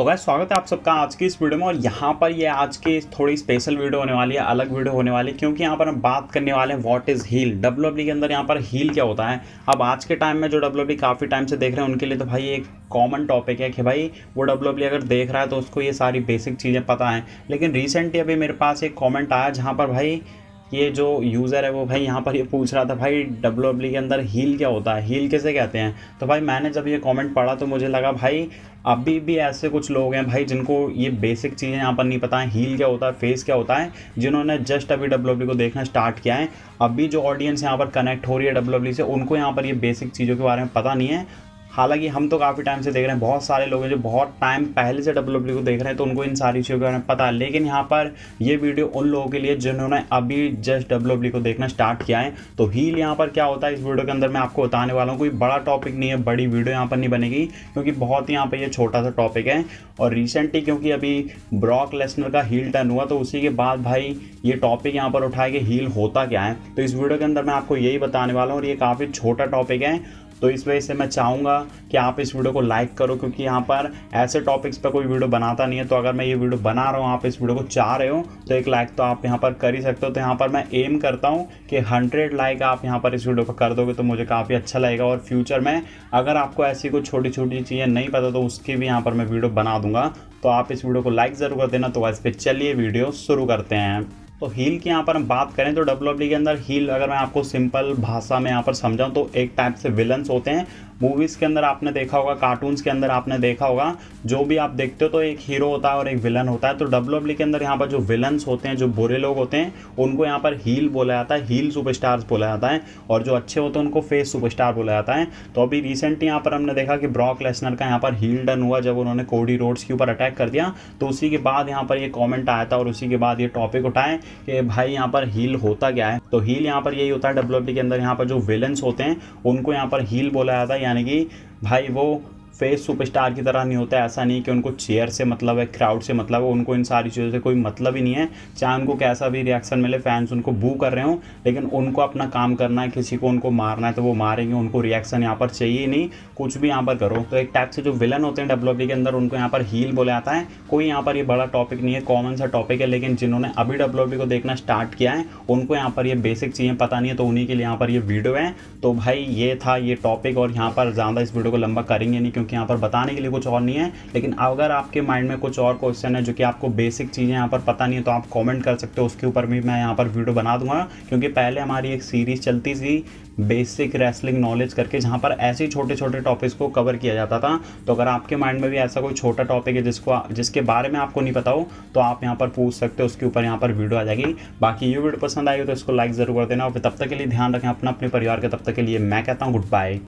तो गाइस स्वागत है आप सबका आज की इस वीडियो में। और यहाँ पर ये आज की थोड़ी स्पेशल वीडियो होने वाली है, अलग वीडियो होने वाली है क्योंकि यहाँ पर हम बात करने वाले हैं व्हाट इज़ हील डब्ल्यू के अंदर यहाँ पर हील क्या होता है? अब आज के टाइम में जो डब्ल्यू काफ़ी टाइम से देख रहे हैं, उनके लिए तो भाई एक कॉमन टॉपिक है कि भाई, वो डब्ल्यू अगर देख रहा है तो उसको ये सारी बेसिक चीज़ें पता हैं। लेकिन रिसेंटली अभी मेरे पास एक कॉमेंट आया जहाँ पर भाई ये जो यूज़र है वो भाई यहाँ पर ये पूछ रहा था, भाई डब्ल्यू के अंदर हील क्या होता है? हील किसे कहते हैं? तो भाई मैंने जब ये कमेंट पढ़ा तो मुझे लगा, भाई, अभी भी ऐसे कुछ लोग हैं भाई जिनको ये बेसिक चीज़ें यहाँ पर नहीं पता है हील क्या होता है फेस क्या होता है, जिन्होंने जस्ट अभी डब्ल्यू को देखना स्टार्ट किया है। अभी जो ऑडियंस यहाँ पर कनेक्ट हो रही है डब्ल्यू से, उनको यहाँ पर ये बेसिक चीज़ों के बारे में पता नहीं है। हालाँकि हम तो काफ़ी टाइम से देख रहे हैं, बहुत सारे लोग हैं जो बहुत टाइम पहले से डब्ल्यू को देख रहे हैं तो उनको इन सारी चीज़ों के बारे में पता है। लेकिन यहाँ पर ये वीडियो उन लोगों के लिए जिन्होंने अभी जस्ट डब्ल्यू को देखना स्टार्ट किया है तो हील यहाँ पर क्या होता है, इस वीडियो के अंदर मैं आपको बताने वाला हूँ, कोई बड़ा टॉपिक नहीं है, बड़ी वीडियो यहाँ पर नहीं बनेगी, क्योंकि बहुत ही यहाँ पर ये छोटा सा टॉपिक है। और रिसेंटली क्योंकि अभी ब्रॉक लेसनर का हील टर्न हुआ तो उसी के बाद भाई ये टॉपिक यहाँ पर उठाए कि हील होता क्या है। तो इस वीडियो के अंदर मैं आपको यही बताने वाला हूँ, और ये काफ़ी छोटा टॉपिक है तो इस वजह से मैं चाहूँगा कि आप इस वीडियो को लाइक करो, क्योंकि यहाँ पर ऐसे टॉपिक्स पर कोई वीडियो बनाता नहीं है। तो अगर मैं ये वीडियो बना रहा हूँ, आप इस वीडियो को चाह रहे हो तो एक लाइक तो आप यहाँ पर कर ही सकते हो। तो यहाँ पर मैं एम करता हूँ कि हंड्रेड लाइक आप यहाँ पर इस वीडियो को कर दोगे तो मुझे काफ़ी अच्छा लगेगा। और फ्यूचर में अगर आपको ऐसी कोई छोटी छोटी चीज़ें नहीं पता तो उसकी भी यहाँ पर मैं वीडियो बना दूँगा। तो आप इस वीडियो को लाइक ज़रूर कर देना। तो वैसे चलिए वीडियो शुरू करते हैं। तो हील की यहाँ पर हम बात करें तो डब्ल्यू के अंदर हील अगर मैं आपको सिंपल भाषा में यहाँ पर समझाऊँ तो एक टाइप से विलन्स होते हैं। मूवीज़ के अंदर आपने देखा होगा कार्टून्स के अंदर आपने देखा होगा, जो भी आप देखते हो तो एक हीरो होता है और एक विलन होता है। तो डब्ल्यू के अंदर यहाँ पर जो विलन्स होते हैं, जो बुरे लोग होते हैं, उनको यहाँ पर हील बोला जाता है हील सुपरस्टार्स बोला जाता है और जो अच्छे होते हैं, उनको फेस सुपरस्टार बोला जाता है। तो अभी रिसेंटली यहाँ पर हमने देखा कि ब्रॉक लेसनर का यहाँ पर हील डन हुआ, जब उन्होंने कोडी रोड्स के ऊपर अटैक कर दिया तो उसी के बाद यहाँ पर ये कॉमेंट आया था और उसी के बाद ये टॉपिक उठाए कि भाई यहाँ पर हील होता क्या है? तो हील यहाँ पर यही होता है डब्ल्यू के अंदर। यहाँ पर जो विलन्स होते हैं, उनको यहाँ पर हील बोला जाता है। यानी कि भाई वो फेस सुपरस्टार की तरह नहीं होता है ऐसा नहीं कि उनको चेयर से मतलब है क्राउड से मतलब है, उनको इन सारी चीज़ों से कोई मतलब ही नहीं है। चाहे उनको कैसा भी रिएक्शन मिले फैंस उनको बू कर रहे हो, लेकिन उनको अपना काम करना है, किसी को उनको मारना है तो वो मारेंगे, उनको रिएक्शन यहाँ पर चाहिए नहीं, कुछ भी यहाँ पर करो। तो एक टाइप से जो विलन होते हैं डब्ल्यू के अंदर, उनको यहाँ पर हील बोला जाता है। कोई यहाँ पर ये बड़ा टॉपिक नहीं है कॉमन सा टॉपिक है, लेकिन जिन्होंने अभी डब्ल्यू को देखना स्टार्ट किया है, उनको यहाँ पर ये बेसिक चीज़ें पता नहीं है तो उन्हीं के लिए यहाँ पर ये वीडियो है। तो भाई, ये था ये टॉपिक और यहाँ पर ज़्यादा इस वीडियो को लंबा करेंगे नहीं, क्योंकि यहाँ पर बताने के लिए कुछ और नहीं है। लेकिन अगर आपके माइंड में कुछ और क्वेश्चन है जो कि आपको बेसिक चीज़ें यहाँ पर पता नहीं है तो आप कॉमेंट कर सकते हो। उसके ऊपर भी मैं यहाँ पर वीडियो बना दूँगा, क्योंकि पहले हमारी एक सीरीज़ चलती थी बेसिक रेसलिंग नॉलेज करके, जहाँ पर ऐसे छोटे छोटे टॉपिक्स को कवर किया जाता था। तो अगर आपके माइंड में भी ऐसा कोई छोटा टॉपिक है जिसको जिसके बारे में आपको नहीं पता हो तो आप यहाँ पर पूछ सकते हो। उसके ऊपर यहाँ पर वीडियो आ जाएगी। बाकी ये वीडियो पसंद आई हो तो इसको लाइक ज़रूर कर देना। और तब तक के लिए ध्यान रखें अपना अपने परिवार के। तब तक के लिए मैं कहता हूँ गुड बाय